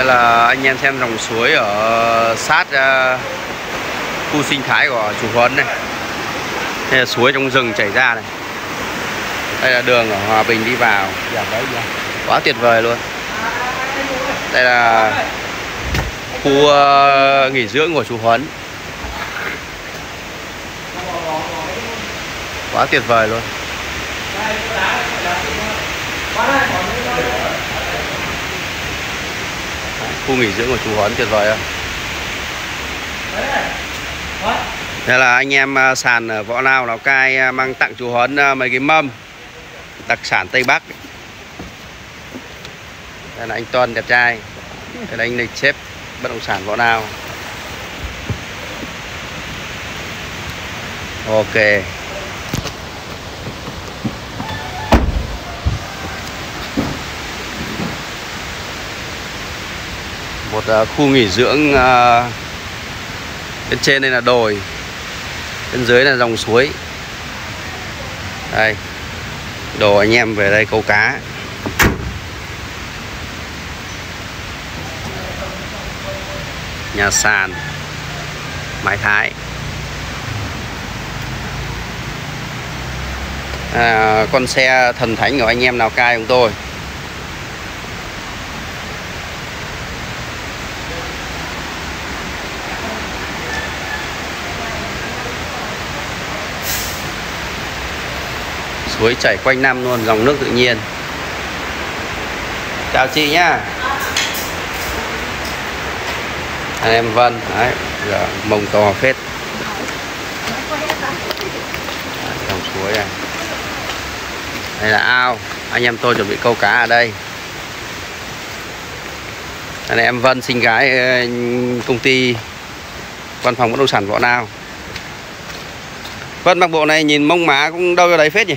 đây là anh em xem dòng suối ở sát uh, khu sinh thái của chủ huấn này. Đây là suối trong rừng chảy ra này. Đây là đường ở Hòa Bình đi vào. Quá tuyệt vời luôn. Đây là khu uh, nghỉ dưỡng của chú Huấn. Quá tuyệt vời luôn khu nghỉ dưỡng của chú Huấn tuyệt vời không đây là anh em à, sàn à, Võ Lao Lào Cai à, mang tặng chú Huấn mấy cái mâm đặc sản Tây Bắc. Đây là anh Tuân, đẹp trai. Đây là anh lịch xếp bất động sản võ nào ok. Một à, khu nghỉ dưỡng à, bên trên đây là đồi bên dưới là dòng suối. Đây đồ anh em về đây câu cá. Nhà sàn mái thái. À, con xe thần thánh của anh em nào cai chúng tôi? Suối chảy quanh năm luôn, dòng nước tự nhiên. Chào chị nhá. Anh em Vân, đấy, giờ mông to phết. Dòng suối này. Đây là ao. Anh em tôi chuẩn bị câu cá ở đây. Anh em Vân sinh gái ờ, công ty văn phòng bất động sản võ nào Vân, mặc bộ này nhìn mông má cũng đâu ra đấy phết nhỉ?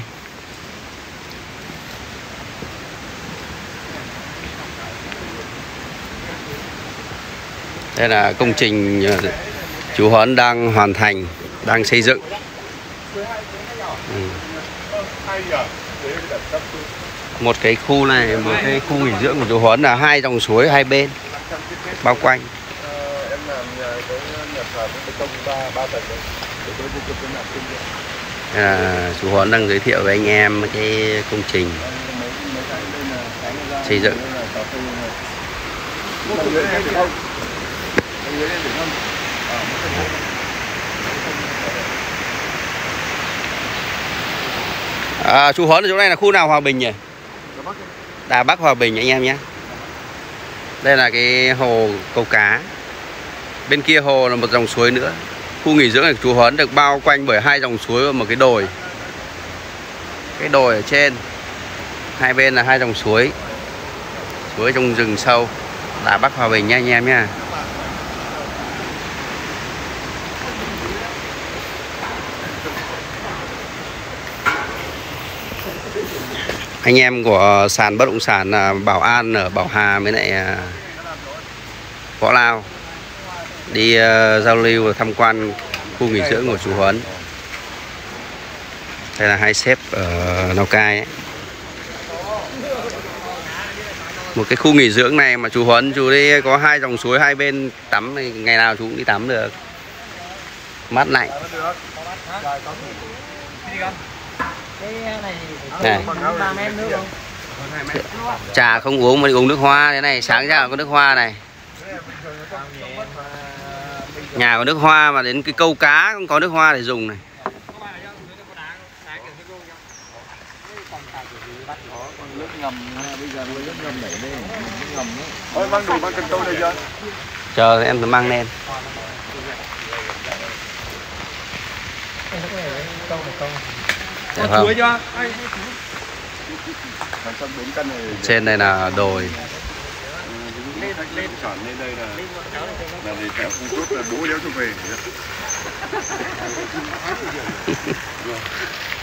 Đây là công trình ờ, chú Huấn đang hoàn thành đang xây dựng. Ừ. một cái khu này một cái khu nghỉ dưỡng của chú Huấn là hai dòng suối hai bên bao quanh. À, chú Huấn đang giới thiệu với anh em cái công trình xây dựng. À, chú Huấn ở chỗ này là khu nào Hòa Bình nhỉ? Đà Bắc Hòa Bình anh em nhé. Đây là cái hồ cầu cá. Bên kia hồ là một dòng suối nữa. Khu nghỉ dưỡng của chú Huấn được bao quanh bởi hai dòng suối và một cái đồi. Cái đồi ở trên. Hai bên là hai dòng suối. Suối trong rừng sâu. Đà Bắc Hòa Bình nha anh em nhé. Anh em của sàn bất động sản là Bảo An ở Bảo Hà với lại à, Võ Lao đi uh, giao lưu và tham quan khu nghỉ dưỡng của chú Huấn. Đây là hai sếp ở Lào Cai ấy. một cái khu nghỉ dưỡng này mà chú Huấn chú đi có hai dòng suối hai bên tắm ngày nào chú cũng đi tắm được. Mát lạnh này trà không? Uống mà đi uống nước hoa thế này sáng ra có nước hoa này. Nhà có nước hoa mà đến cái câu cá cũng có nước hoa để dùng này. Chờ em mang lên Được không? Trên đây là đồi lên chọn lên đây là là để Phú Quốc là bố đéo cho về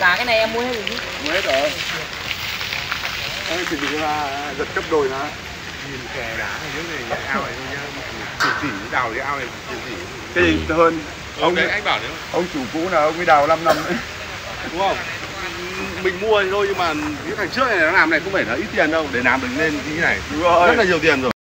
là cái này em mua hết rồi. Chứ mua hết rồi. Chuẩn bị là giật cấp đồi nó nhìn kè đá này dưới này ao này thôi nhá. Chỉ chỉ đào cái ao này chỉ chỉ. Cái gì? Hơn. Ông đấy anh bảo đấy. ông chủ cũ là ông ấy đào 5 năm đấy đúng không mình mua thì thôi nhưng mà cái thằng trước này nó làm này không phải là ít tiền đâu để làm được lên cái này Đúng rồi. rất là nhiều tiền rồi